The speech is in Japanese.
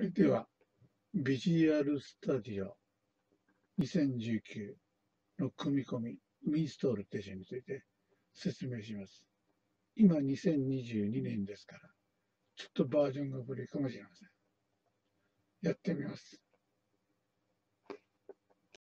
それでは、ビジュアルスタジオ2019の組み込み、インストール手順について説明します。今2022年ですから、ちょっとバージョンが古いかもしれません。やってみます。